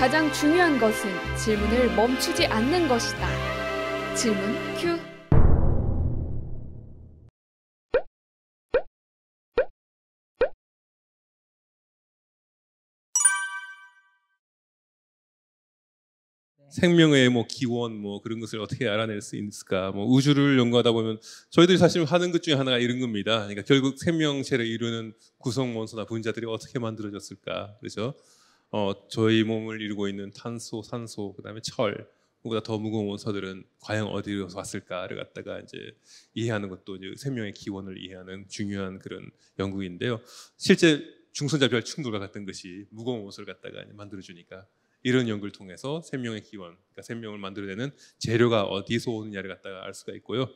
가장 중요한 것은 질문을 멈추지 않는 것이다. 질문 큐. 생명의 뭐 기원 뭐 그런 것을 어떻게 알아낼 수 있을까? 뭐 우주를 연구하다 보면 저희들이 사실 하는 것 중에 하나가 이런 겁니다. 그러니까 결국 생명체를 이루는 구성 원소나 분자들이 어떻게 만들어졌을까? 그렇죠? 어, 저희 몸을 이루고 있는 탄소, 산소, 그다음에 철, 그보다 더 무거운 원소들은 과연 어디로서 왔을까를 갖다가 이제 이해하는 것도 이제 생명의 기원을 이해하는 중요한 그런 연구인데요. 실제 중선자별 충돌과 같은 것이 무거운 원소를 갖다가 만들어 주니까 이런 연구를 통해서 생명의 기원, 그러니까 생명을 만들어내는 재료가 어디서 오느냐를 갖다가 알 수가 있고요.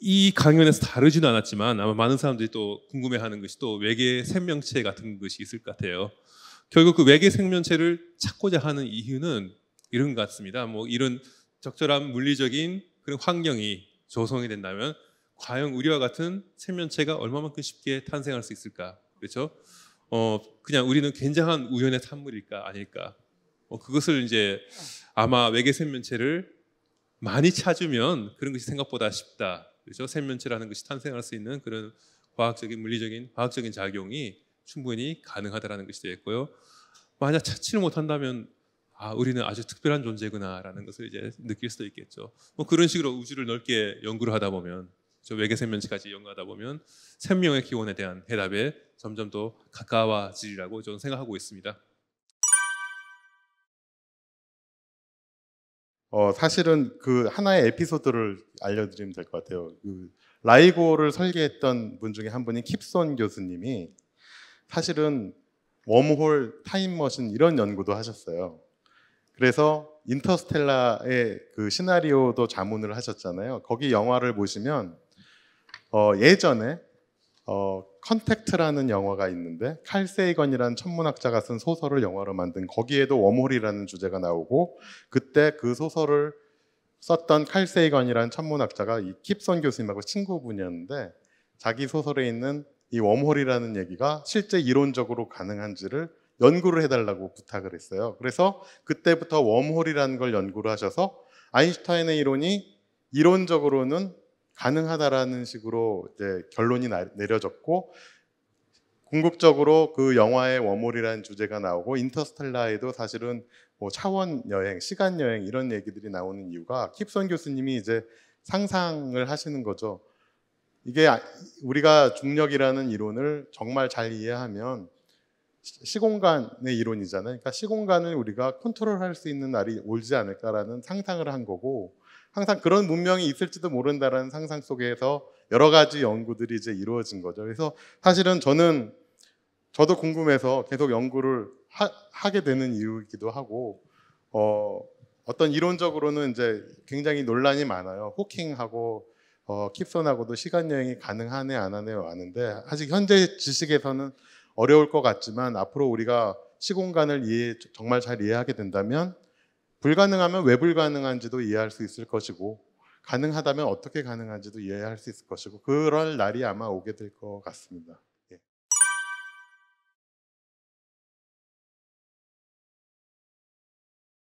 이 강연에서 다루지는 않았지만 아마 많은 사람들이 또 궁금해하는 것이 또 외계 생명체 같은 것이 있을 것 같아요. 결국 그 외계 생명체를 찾고자 하는 이유는 이런 것 같습니다. 뭐 이런 적절한 물리적인 그런 환경이 조성이 된다면 과연 우리와 같은 생명체가 얼마만큼 쉽게 탄생할 수 있을까? 그렇죠? 어 그냥 우리는 굉장한 우연의 산물일까 아닐까? 어, 그것을 이제 아마 외계 생명체를 많이 찾으면 그런 것이 생각보다 쉽다. 그렇죠? 생명체라는 것이 탄생할 수 있는 그런 과학적인 물리적인 과학적인 작용이 충분히 가능하다라는 것이 되겠고요. 만약 찾지를 못한다면 아 우리는 아주 특별한 존재구나라는 것을 이제 느낄 수도 있겠죠. 뭐 그런 식으로 우주를 넓게 연구를 하다 보면 저 외계 생명체까지 연구하다 보면 생명의 기원에 대한 해답에 점점 더 가까워지리라고 저는 생각하고 있습니다. 어, 사실은 그 하나의 에피소드를 알려드리면 될 것 같아요. 그 라이고를 설계했던 분 중에 한 분이 킵손 교수님이 사실은 웜홀 타임머신 이런 연구도 하셨어요. 그래서 인터스텔라의 그 시나리오도 자문을 하셨잖아요. 거기 영화를 보시면 어, 예전에 어, 컨택트라는 영화가 있는데 칼 세이건이라는 천문학자가 쓴 소설을 영화로 만든 거기에도 웜홀이라는 주제가 나오고 그때 그 소설을 썼던 칼 세이건이라는 천문학자가 이 킵선 교수님하고 친구분이었는데 자기 소설에 있는 이 웜홀이라는 얘기가 실제 이론적으로 가능한지를 연구를 해달라고 부탁을 했어요. 그래서 그때부터 웜홀이라는 걸 연구를 하셔서 아인슈타인의 이론이 이론적으로는 가능하다라는 식으로 이제 결론이 내려졌고 궁극적으로 그 영화의 워몰이라는 주제가 나오고 인터스텔라에도 사실은 뭐 차원 여행, 시간 여행 이런 얘기들이 나오는 이유가 킵선 교수님이 이제 상상을 하시는 거죠. 이게 아, 우리가 중력이라는 이론을 정말 잘 이해하면 시공간의 이론이잖아요. 그러니까 시공간을 우리가 컨트롤할 수 있는 날이 올지 않을까라는 상상을 한 거고 항상 그런 문명이 있을지도 모른다라는 상상 속에서 여러 가지 연구들이 이제 이루어진 거죠. 그래서 사실은 저는 저도 궁금해서 계속 연구를 하, 게 되는 이유이기도 하고 어, 어떤 이론적으로는 이제 굉장히 논란이 많아요. 호킹하고 어, 킵슨하고도 시간 여행이 가능하네 안 하네요 아는데 아직 현재 지식에서는 어려울 것 같지만 앞으로 우리가 시공간을 이해 정말 잘 이해하게 된다면 불가능하면 왜 불가능한지도 이해할 수 있을 것이고 가능하다면 어떻게 가능한지도 이해할 수 있을 것이고 그럴 날이 아마 오게 될 것 같습니다.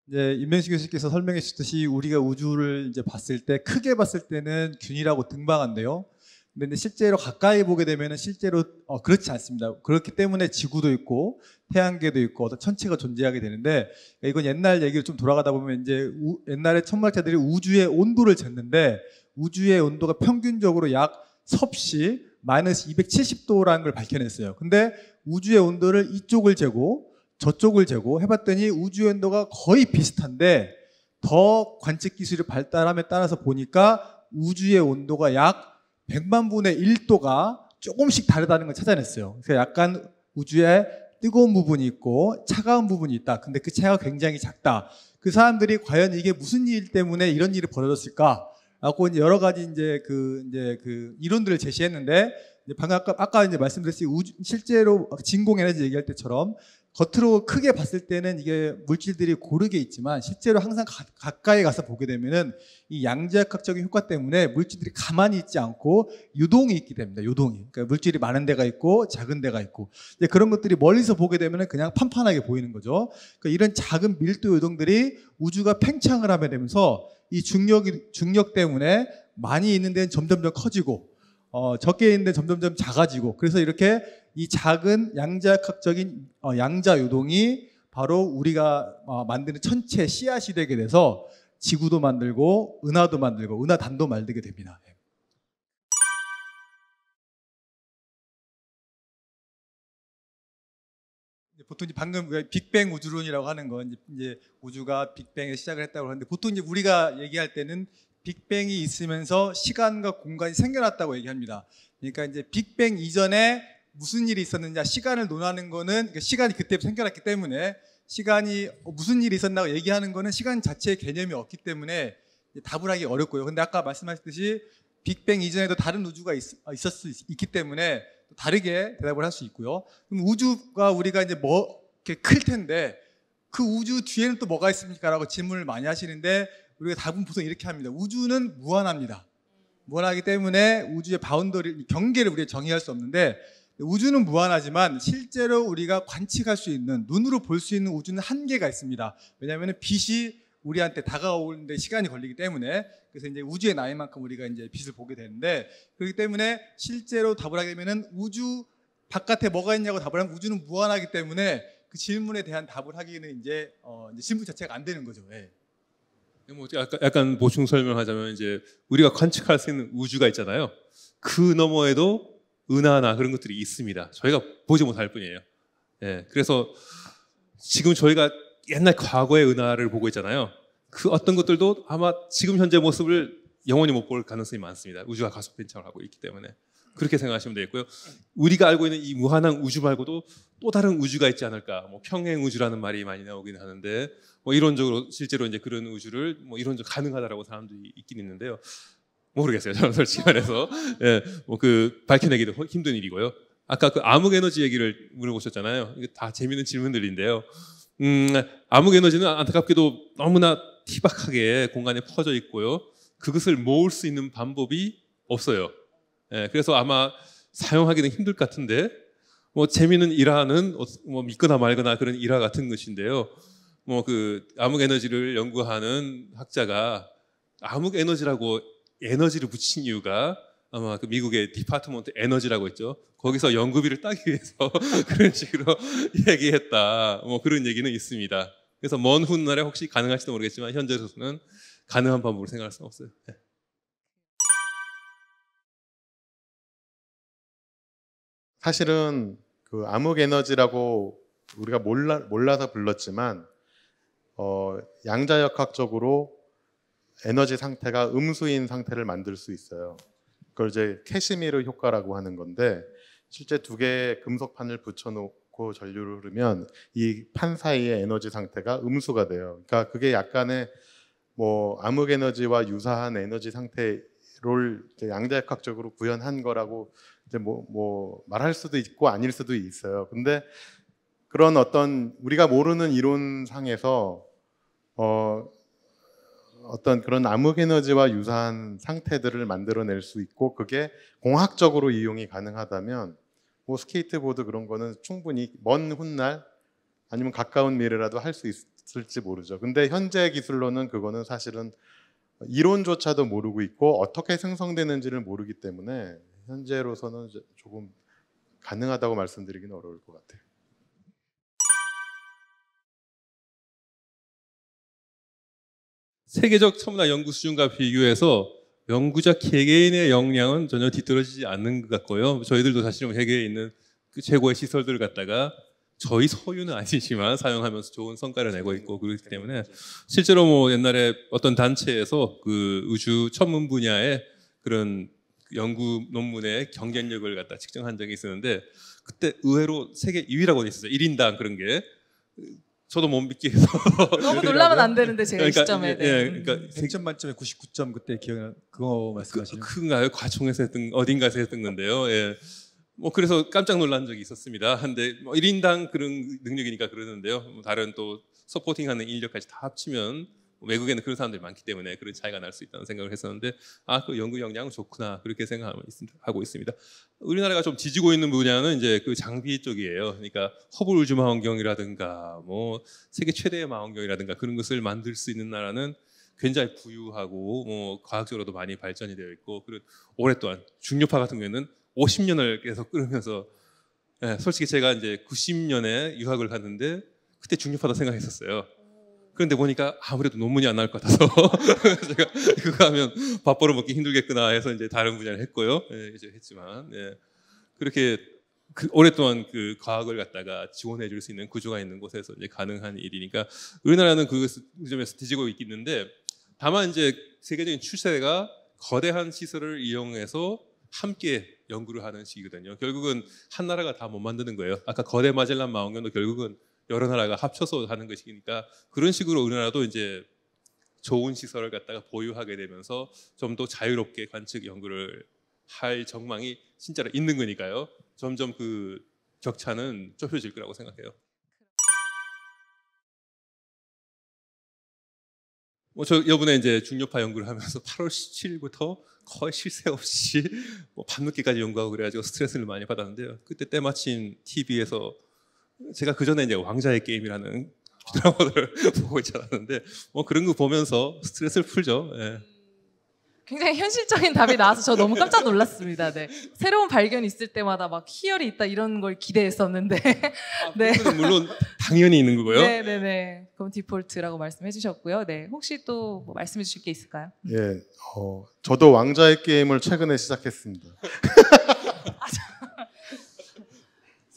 이제 임명식 교수께서 설명해 주셨듯이 우리가 우주를 이제 봤을 때 크게 봤을 때는 균이라고 등방한데요. 근데 실제로 가까이 보게 되면 실제로 어, 그렇지 않습니다. 그렇기 때문에 지구도 있고 태양계도 있고 어떤 천체가 존재하게 되는데 이건 옛날 얘기를 좀 돌아가다 보면 이제 우, 옛날에 천문학자들이 우주의 온도를 쟀는데 우주의 온도가 평균적으로 약 섭씨 마이너스 270도라는 걸 밝혀냈어요. 근데 우주의 온도를 이쪽을 재고 저쪽을 재고 해봤더니 우주의 온도가 거의 비슷한데 더 관측 기술이 발달함에 따라서 보니까 우주의 온도가 약 100만 분의 1도가 조금씩 다르다는 걸 찾아냈어요. 그래서 약간 우주에 뜨거운 부분이 있고 차가운 부분이 있다. 근데 그 차이가 굉장히 작다. 그 사람들이 과연 이게 무슨 일 때문에 이런 일이 벌어졌을까? 라고 여러 가지 이제 그 이제 그 이론들을 제시했는데 방금 아까, 아까 이제 말씀드렸듯이 우주, 실제로 진공 에너지 얘기할 때처럼 겉으로 크게 봤을 때는 이게 물질들이 고르게 있지만 실제로 항상 가, 가까이 가서 보게 되면은 이 양자역학적인 효과 때문에 물질들이 가만히 있지 않고 유동이 있게 됩니다. 유동이. 그러니까 물질이 많은 데가 있고 작은 데가 있고 이제 그런 것들이 멀리서 보게 되면은 그냥 판판하게 보이는 거죠. 그러니까 이런 작은 밀도 요동들이 우주가 팽창을 하게 되면서 이 중력이 중력 때문에 많이 있는 데는 점점점 커지고 어, 적게 있는 데 점점점 작아지고 그래서 이렇게 이 작은 양자역학적인 어, 양자 요동이 바로 우리가 어, 만드는 천체 씨앗이 되게 돼서 지구도 만들고 은하도 만들고 은하단도 만들게 됩니다. 예. 보통 이제 방금 그 빅뱅 우주론이라고 하는 건 이제 우주가 빅뱅에 시작을 했다고 하는데 보통 이제 우리가 얘기할 때는 빅뱅이 있으면서 시간과 공간이 생겨났다고 얘기합니다. 그러니까 이제 빅뱅 이전에 무슨 일이 있었느냐 시간을 논하는 거는 그러니까 시간이 그때 생겨났기 때문에 시간이 어, 무슨 일이 있었나 얘기하는 거는 시간 자체의 개념이 없기 때문에 답을 하기 어렵고요. 근데 아까 말씀하셨듯이 빅뱅 이전에도 다른 우주가 있, 어, 있을 수 있, 기 때문에 또 다르게 대답을 할 수 있고요. 그럼 우주가 우리가 이제 뭐 이렇게 클 텐데 그 우주 뒤에는 또 뭐가 있습니까라고 질문을 많이 하시는데 우리가 답은 보통 이렇게 합니다. 우주는 무한합니다. 무한하기 때문에 우주의 boundary 경계를 우리가 정의할 수 없는데 우주는 무한하지만 실제로 우리가 관측할 수 있는 눈으로 볼 수 있는 우주는 한계가 있습니다. 왜냐하면 빛이 우리한테 다가오는데 시간이 걸리기 때문에 그래서 이제 우주의 나이만큼 우리가 이제 빛을 보게 되는데 그렇기 때문에 실제로 답을 하게 되면은 우주 바깥에 뭐가 있냐고 답을 하면 우주는 무한하기 때문에 그 질문에 대한 답을 하기는 이제, 어, 이제 질문 자체가 안 되는 거죠. 예. 뭐 약간, 약간 보충 설명하자면 이제 우리가 관측할 수 있는 우주가 있잖아요. 그 너머에도 은하나 그런 것들이 있습니다. 저희가 보지 못할 뿐이에요. 예, 그래서 지금 저희가 옛날 과거의 은하를 보고 있잖아요. 그 어떤 것들도 아마 지금 현재 모습을 영원히 못 볼 가능성이 많습니다. 우주가 가속 변창을 하고 있기 때문에 그렇게 생각하시면 되겠고요. 우리가 알고 있는 이 무한한 우주 말고도 또 다른 우주가 있지 않을까? 뭐 평행 우주라는 말이 많이 나오긴 하는데 뭐 이론적으로 실제로 이제 그런 우주를 뭐 이론적 가능하다라고 사람들이 있긴 있는데요. 모르겠어요. 저는 솔직히 말해서 예, 뭐그 밝혀내기도 힘든 일이고요. 아까 그 암흑 에너지 얘기를 물어보셨잖아요. 이게 다 재미있는 질문들인데요. 음, 암흑 에너지는 안타깝게도 너무나 티박하게 공간에 퍼져 있고요. 그것을 모을 수 있는 방법이 없어요. 예, 그래서 아마 사용하기는 힘들 것 같은데 뭐 재미있는 일화는 어- 뭐 믿거나 말거나 그런 일화 같은 것인데요. 뭐 그 암흑 에너지를 연구하는 학자가 암흑 에너지라고 에너지를 붙인 이유가 아마 그 미국의 디파트먼트 에너지라고 있죠. 거기서 연구비를 따기 위해서 그런 식으로 얘기했다. 뭐 그런 얘기는 있습니다. 그래서 먼 훗날에 혹시 가능할지도 모르겠지만 현재로서는 가능한 방법으로 생각할 수는 없어요. 네. 사실은 그 암흑 에너지라고 우리가 몰라, 몰라서 불렀지만 어, 양자역학적으로 에너지 상태가 음수인 상태를 만들 수 있어요. 그걸 이제 캐시미르 효과라고 하는 건데 실제 두 개의 금속판을 붙여놓고 전류를 흐르면 이 판 사이의 에너지 상태가 음수가 돼요. 그러니까 그게 약간의 뭐 암흑 에너지와 유사한 에너지 상태를 이제 양자역학적으로 구현한 거라고 이제 뭐, 뭐 말할 수도 있고 아닐 수도 있어요. 근데 그런 어떤 우리가 모르는 이론상에서 어, 어떤 그런 암흑 에너지와 유사한 상태들을 만들어낼 수 있고 그게 공학적으로 이용이 가능하다면 뭐 스케이트보드 그런 거는 충분히 먼 훗날 아니면 가까운 미래라도 할 수 있을지 모르죠. 근데 현재 기술로는 그거는 사실은 이론조차도 모르고 있고 어떻게 생성되는지를 모르기 때문에 현재로서는 조금 가능하다고 말씀드리기는 어려울 것 같아요. 세계적 천문학 연구 수준과 비교해서 연구자 개개인의 역량은 전혀 뒤떨어지지 않는 것 같고요. 저희들도 사실은 세계에 있는 그 최고의 시설들을 갖다가 저희 소유는 아니지만 사용하면서 좋은 성과를 내고 있고 그렇기 때문에 실제로 뭐 옛날에 어떤 단체에서 그 우주 천문 분야의 그런 연구 논문의 경쟁력을 갖다 측정한 적이 있었는데 그때 의외로 세계 2위라고 돼 있었어요. 1인당 그런 게 저도 못 믿게 해서 너무 놀라면 안 되는데 제가 이 시점에. 예, 네. 예, 그러니까 100점 만점에 99점 그때 기억나 그거 그, 말씀하시는 큰가요? 과총에서 했던 어딘가에서 했던 건데요. 예. 뭐 그래서 깜짝 놀란 적이 있었습니다. 근데 뭐 1인당 그런 능력이니까 그러는데요. 뭐 다른 또 서포팅하는 인력까지 다 합치면 외국에는 그런 사람들이 많기 때문에 그런 차이가 날 수 있다는 생각을 했었는데 아 그 연구 역량은 좋구나 그렇게 생각하고 있습니다. 우리나라가 좀 지지고 있는 분야는 이제 그 장비 쪽이에요. 그러니까 허블 우주 망원경이라든가 뭐 세계 최대의 망원경이라든가 그런 것을 만들 수 있는 나라는 굉장히 부유하고 뭐 과학적으로도 많이 발전이 되어 있고 그리고 오랫동안 중력파 같은 경우에는 50년을 계속 끌으면서 예, 솔직히 제가 이제 90년에 유학을 갔는데 그때 중력파다 생각했었어요. 그런데 보니까 아무래도 논문이 안 나올 것 같아서 제가 그거 하면 밥 벌어 먹기 힘들겠구나 해서 이제 다른 분야를 했고요. 예, 이제 했지만 예. 그렇게 그 오랫동안 그 과학을 갖다가 지원해 줄 수 있는 구조가 있는 곳에서 이제 가능한 일이니까 우리나라는 그 점에서 뒤지고 있는데 다만 이제 세계적인 추세가 거대한 시설을 이용해서 함께 연구를 하는 시기거든요. 결국은 한 나라가 다 못 만드는 거예요. 아까 거대 마젤란 망원경도 결국은 여러 나라가 합쳐서 하는 것이니까 그런 식으로 우리나라도 이제 좋은 시설을 갖다가 보유하게 되면서 좀 더 자유롭게 관측 연구를 할 정망이 진짜로 있는 거니까요. 점점 그 격차는 좁혀질 거라고 생각해요. 뭐저 이번에 이제 중력파 연구를 하면서 8월 17일부터 거의 쉴 새 없이 뭐 밤늦게까지 연구하고 그래가지고 스트레스를 많이 받았는데요. 그때 때마침 TV에서 제가 그 전에 이제 왕자의 게임이라는 드라마를 보고 있잖았는데 뭐 그런 거 보면서 스트레스를 풀죠. 예. 굉장히 현실적인 답이 나와서 저 너무 깜짝 놀랐습니다. 네. 새로운 발견이 있을 때마다 막 희열이 있다 이런 걸 기대했었는데. 아, 네. 물론 당연히 있는 거고요. 네, 네, 네. 그럼 디폴트라고 말씀해 주셨고요. 네. 혹시 또 뭐 말씀해 주실 게 있을까요? 예, 어, 저도 왕자의 게임을 최근에 시작했습니다.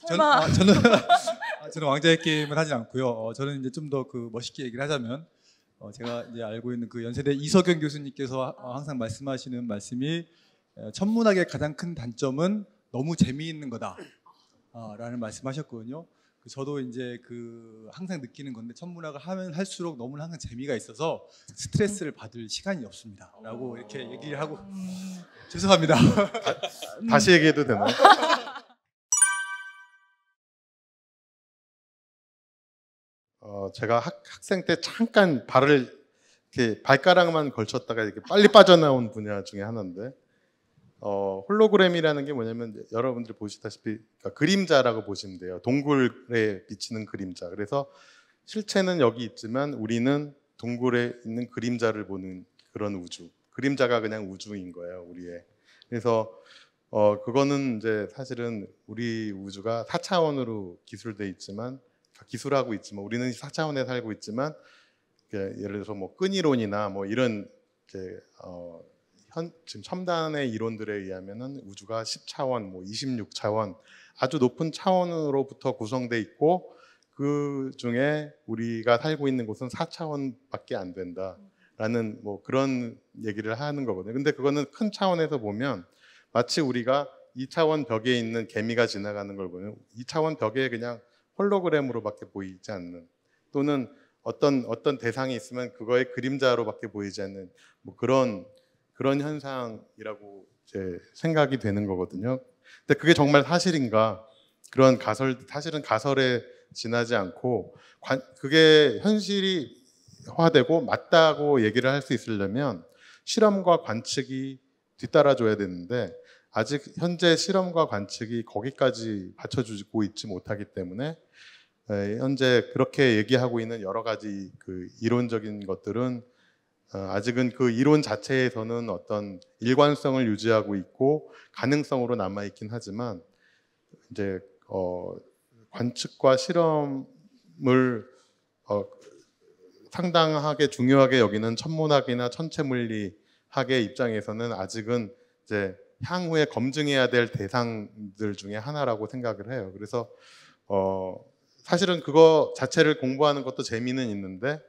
전, 설마 아, 저는 아, 저는 왕자의 게임을 하진 않고요. 어, 저는 이제 좀 더 그 멋있게 얘기를 하자면 어, 제가 이제 알고 있는 그 연세대 이석영 교수님께서 하- 어, 항상 말씀하시는 말씀이 어, 천문학의 가장 큰 단점은 너무 재미있는 거다라는 말씀하셨거든요. 그 저도 이제 그 항상 느끼는 건데 천문학을 하면 할수록 너무 항상 재미가 있어서 스트레스를 받을 시간이 없습니다라고 이렇게 얘기를 하고 음, 죄송합니다. 다 시 얘기해도 되나요? 어, 제가 학, 학생 때 잠깐 발을 이렇게 발가락만 걸쳤다가 이렇게 빨리 빠져나온 분야 중에 하나인데 어, 홀로그램이라는 게 뭐냐면 여러분들이 보시다시피 그러니까 그림자라고 보시면 돼요. 동굴에 비치는 그림자. 그래서 실체는 여기 있지만 우리는 동굴에 있는 그림자를 보는 그런 우주. 그림자가 그냥 우주인 거예요, 우리의. 그래서 어 그거는 이제 사실은 우리 우주가 4차원으로 기술돼 있지만 기술하고 있지만 우리는 4차원에 살고 있지만 예를 들어서 뭐 끈이론이나 뭐 이런 이제 어, 현 지금 첨단의 이론들에 의하면은 우주가 10차원, 뭐 26차원 아주 높은 차원으로부터 구성돼 있고 그 중에 우리가 살고 있는 곳은 4차원밖에 안 된다라는 뭐 그런 얘기를 하는 거거든요. 근데 그거는 큰 차원에서 보면 마치 우리가 2차원 벽에 있는 개미가 지나가는 걸 보면 2차원 벽에 그냥 홀로그램으로밖에 보이지 않는 또는 어떤 어떤 대상이 있으면 그거의 그림자로밖에 보이지 않는 뭐 그런 그런 현상이라고 이제 생각이 되는 거거든요. 근데 그게 정말 사실인가? 그런 가설 사실은 가설에 지나지 않고 관- 그게 현실이 화되고 맞다고 얘기를 할 수 있으려면 실험과 관측이 뒤따라줘야 되는데 아직 현재 실험과 관측이 거기까지 받쳐주고 있지 못하기 때문에 에, 현재 그렇게 얘기하고 있는 여러 가지 그 이론적인 것들은 어, 아직은 그 이론 자체에서는 어떤 일관성을 유지하고 있고 가능성으로 남아 있긴 하지만 이제 어, 관측과 실험을 어, 상당하게 중요하게 여기는 천문학이나 천체물리학의 입장에서는 아직은 이제 향후에 검증해야 될 대상들 중에 하나라고 생각을 해요. 그래서 어, 사실은 그거 자체를 공부하는 것도 재미는 있는데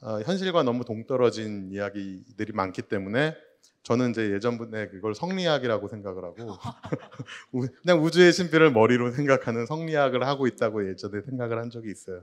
어, 현실과 너무 동떨어진 이야기들이 많기 때문에 저는 이제 예전부터 그걸 성리학이라고 생각을 하고 우- 그냥 우주의 신비를 머리로 생각하는 성리학을 하고 있다고 예전에 생각을 한 적이 있어요.